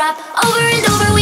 over and over.